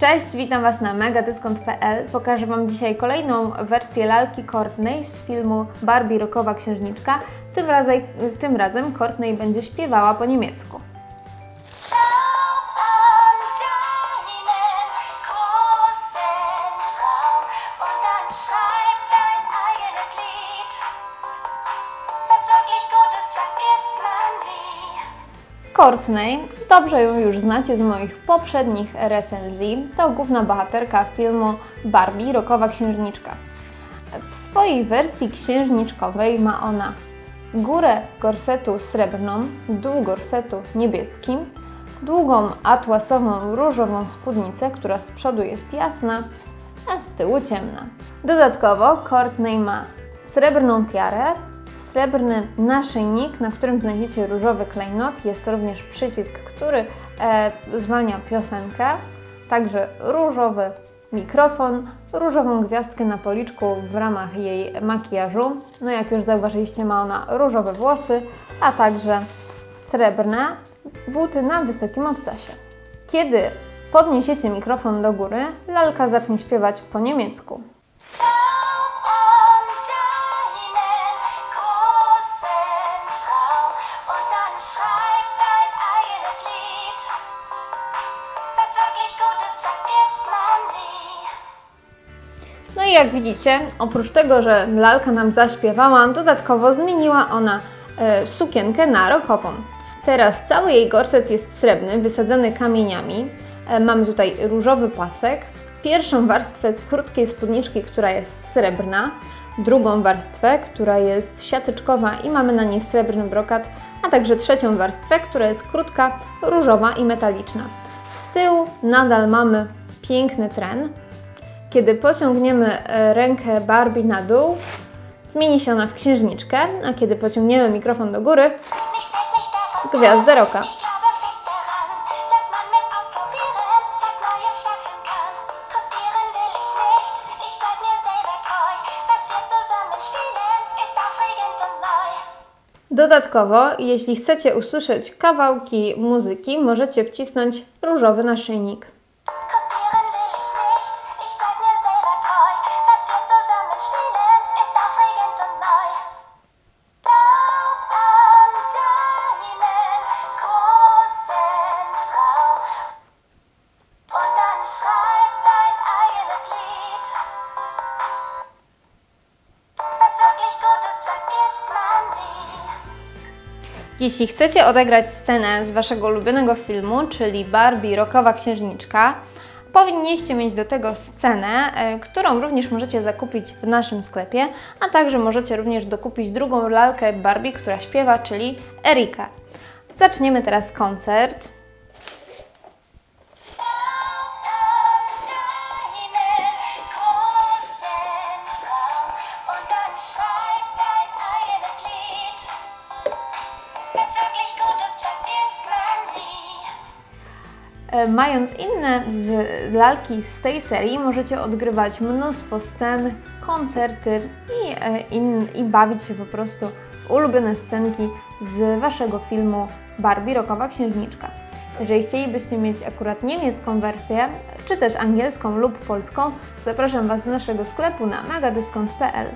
Cześć, witam Was na megadyskont.pl. Pokażę Wam dzisiaj kolejną wersję lalki Courtney z filmu Barbie Rokowa Księżniczka. Tym razem, tym razem Courtney będzie śpiewała po niemiecku. Courtney, dobrze ją już znacie z moich poprzednich recenzji, to główna bohaterka filmu Barbie, rokowa księżniczka. W swojej wersji księżniczkowej ma ona górę gorsetu srebrną, dół gorsetu niebieskim, długą atłasową różową spódnicę, która z przodu jest jasna, a z tyłu ciemna. Dodatkowo Courtney ma srebrną tiarę, srebrny naszyjnik, na którym znajdziecie różowy klejnot. Jest również przycisk, który e, zwalnia piosenkę. Także różowy mikrofon, różową gwiazdkę na policzku w ramach jej makijażu. No jak już zauważyliście, ma ona różowe włosy, a także srebrne buty na wysokim obcasie. Kiedy podniesiecie mikrofon do góry, lalka zacznie śpiewać po niemiecku. No i jak widzicie, oprócz tego, że lalka nam zaśpiewała, dodatkowo zmieniła ona e, sukienkę na rokową. Teraz cały jej gorset jest srebrny, wysadzony kamieniami. E, mamy tutaj różowy pasek, pierwszą warstwę krótkiej spódniczki, która jest srebrna, drugą warstwę, która jest siateczkowa i mamy na niej srebrny brokat, a także trzecią warstwę, która jest krótka, różowa i metaliczna. Z tyłu nadal mamy piękny tren, kiedy pociągniemy e, rękę Barbie na dół, zmieni się ona w księżniczkę, a kiedy pociągniemy mikrofon do góry, gwiazdę roka. Dodatkowo, jeśli chcecie usłyszeć kawałki muzyki, możecie wcisnąć różowy naszyjnik. Jeśli chcecie odegrać scenę z Waszego ulubionego filmu, czyli Barbie Rokowa Księżniczka, powinniście mieć do tego scenę, e, którą również możecie zakupić w naszym sklepie, a także możecie również dokupić drugą lalkę Barbie, która śpiewa, czyli Erika. Zaczniemy teraz koncert. Mając inne z lalki z tej serii, możecie odgrywać mnóstwo scen, koncerty i, e, in, i bawić się po prostu w ulubione scenki z Waszego filmu Barbie Rokowa Księżniczka. Jeżeli chcielibyście mieć akurat niemiecką wersję, czy też angielską lub polską, zapraszam Was do naszego sklepu na megadyskont.pl.